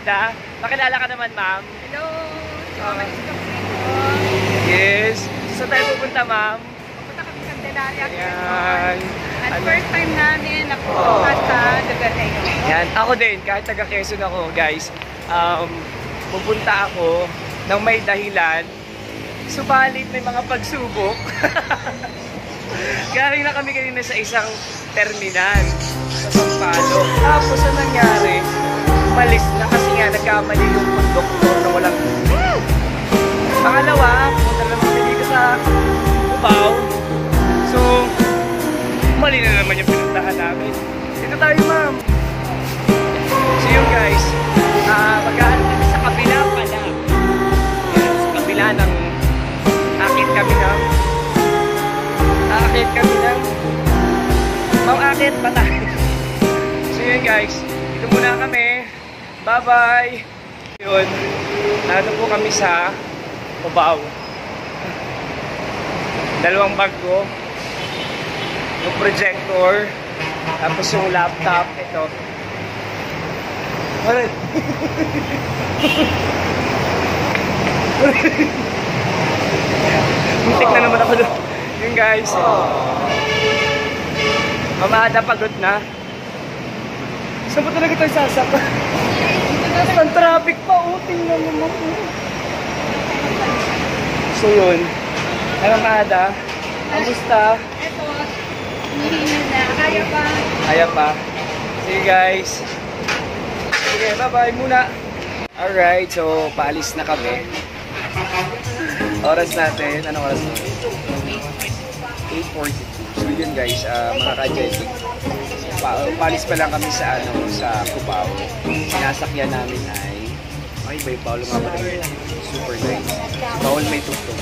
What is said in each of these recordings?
ko si Ma'am Ada. Pakilala ka naman, Ma'am. Hello! Si Mama po. Yes. Saan tayo pupunta, Ma'am? Pupunta kami sa Candelaria. Ayan. At Ano? first time namin nakuha sa lugar na yun. Yan, ako din, kahit taga Quezon ako, guys, um, pupunta ako ng may dahilan, subalit may mga pagsubok. Galing na kami kanina sa isang terminal sa Sampalo. Tapos ang nangyari, umalis na kasi nga nagkamali yung doktor na walang... Pangalawa, pumunta naman kami dito sa Cubao. So, mali na naman yung pinuntahan namin. Dito tayo, ma'am. So yun guys, uh, maghahanap kami sa kabila pala. Sa kabila ng akit kami ng akit kami ng mau akit pa tayo. So yun guys, dito muna kami. Bye bye. Yun, nandito po kami sa Cubao. Dalawang bag ko. Yung projector. Tapos yung laptop. Ito. Ano? Muntik na naman ako doon. Yun guys. Mamada pagod na. Saan ba talaga tayo sasaka? Ang traffic pa. Oh, tingnan mo mo. So yun. Ay mamada. Kamusta? Eto, hinihingal na. Kaya pa. Kaya pa. Sige guys. Sige, bye-bye muna. Alright, so paalis na kami. Oras natin, anong oras na? 8.42. So yun guys, ah, mga ka-jetic. Pa paalis pa lang kami sa ano sa Cubao. Sinasakyan namin ay ay may Paolo nga pala. Super nice. Bawal may tugtog.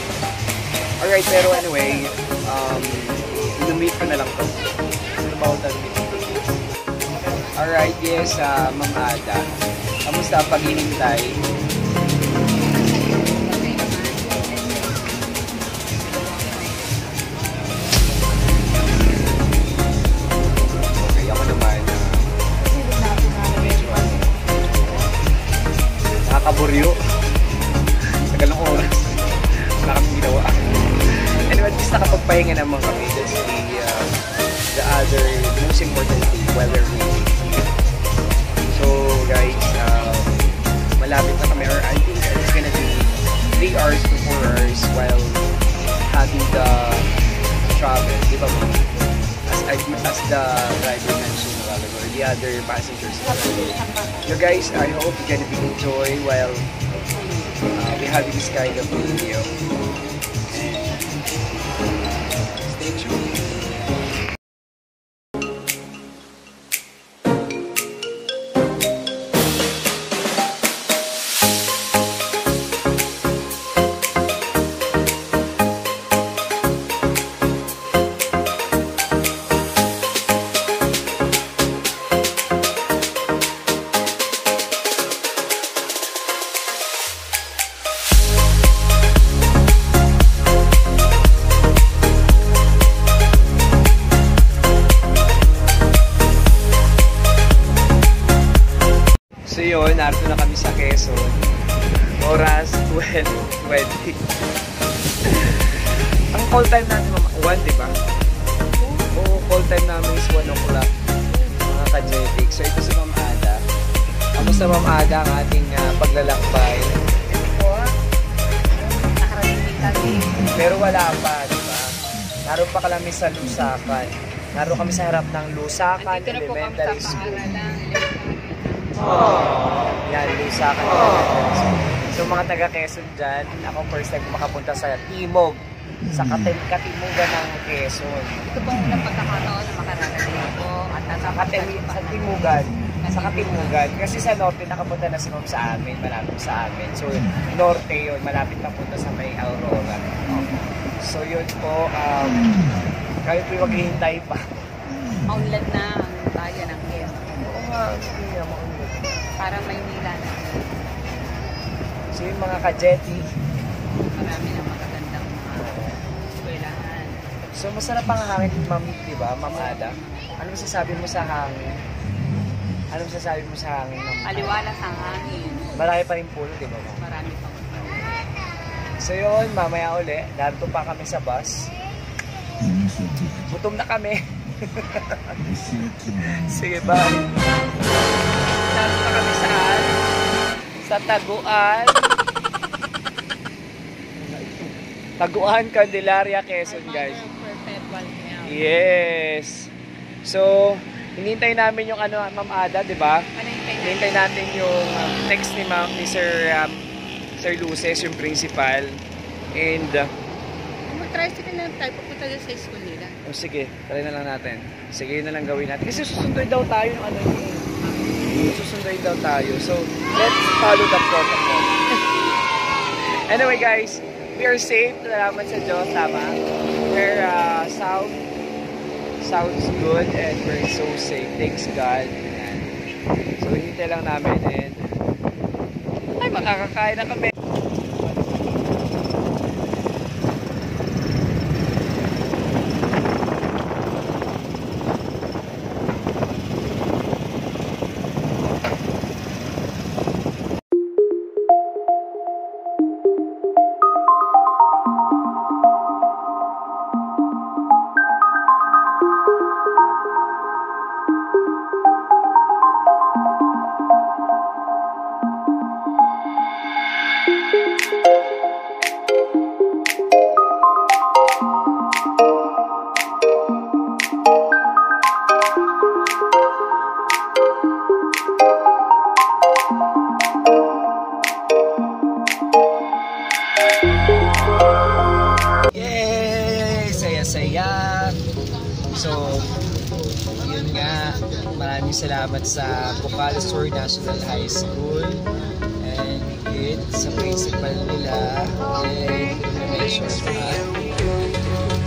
Alright, pero anyway, um, lumit ko na lang to. Ano bawal tayo lumit? Alright, yes, uh, Ma'am Ada. Kamusta ang paghihintay? Other most important thing while we're waiting here. So guys, um, malapit na kami or I think it's gonna be 3 hours to 4 hours while having the travel, di ba mo? As, as, the driver mentioned a while ago, the other passengers. So guys, I hope you're gonna be enjoy while uh, we having this kind of video. Is 1 o'clock. Mga ka-jetic. So ito si Ma'am Ada. Kamusta Ma'am Ada ang ating uh, paglalakbay? Pero wala pa, di ba? Naroon pa kami sa Lusakan. Naroon kami sa harap ng Lusakan sa Elementary School. paaralan. Yan, Lusakan Elementary School. So mga taga Quezon dyan, ako first time makapunta sa Timog. Sa Katim Katimugan ng Quezon. Ito pong unang pagkakataon na makararating ako at nasa Katim, sa Timugan. Sa Katimugan. Kasi sa Norte nakapunta na si Ma'am sa amin, malapit sa amin. So Norte yun, malapit na punta sa may Aurora. So yun po, um, kayo po maghihintay pa. Maunlad na ang bayan ng Quezon. Oo nga, hindi nga makulit. Para Maynila na. So yung mga ka-jetty, Marami eskwelahan. So, masarap ang hangin, ma'am, di ba, ma'am Ada? Ano masasabi mo sa hangin? Anong sasabi mo sa hangin? Ma'am? Aliwalas ang hangin. Marami pa rin puno, di ba ma'am? Marami pa. So yun, mamaya uli, narito pa kami sa bus. Gutom na kami. Sige, bye. Narito na kami saan? Sa Taguan. Taguan, Candelaria, Quezon, guys. Yes. So, hinintay namin yung ano, Ma'am Ada, di ba? Ano? Hinintay natin yung um, text ni Ma'am, ni Sir, um, Sir Luces, yung principal. And, uh, Mag-tricycle na tayo papunta doon sa school nila. oh, sige, try na lang natin. Sige, yun na lang gawin natin. Kasi susunduin daw tayo yung ano yun. Susunduin daw tayo. So, let's follow the protocol. anyway, guys, we are safe. Salamat sa Diyos, tama? We're uh, sound sounds good and we're so safe. Thanks God. Ayan. So, hinintay lang namin and ay, makakakain na kami. Maraming salamat sa Bocales Sur National High School and it sa principal nila and sa mga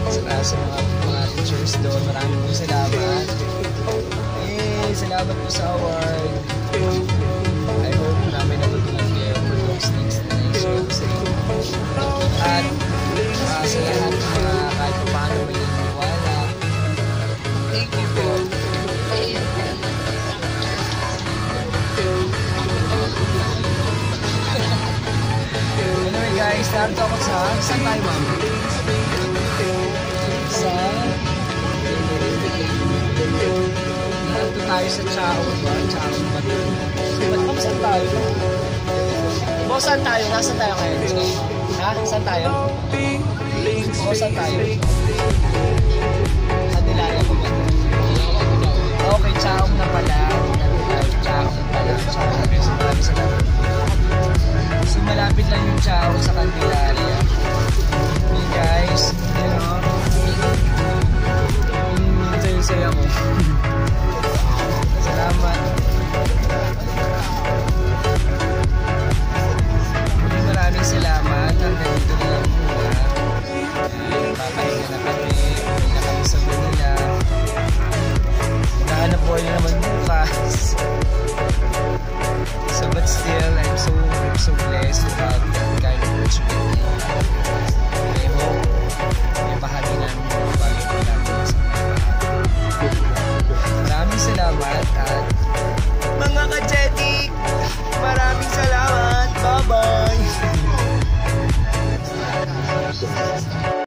saka sa mga, mga teachers doon. Maraming po salamat. Yay! Salamat po sa award. I hope namin natutunan kayo for those things na na-share At uh, sa lahat ng saan tayo ma'am? Sa narito tayo sa Chao ba? Chao ba? Ba't ma'am saan tayo? Boss, saan tayo? Nasaan tayo ngayon? Ha? Saan tayo? O, saan tayo?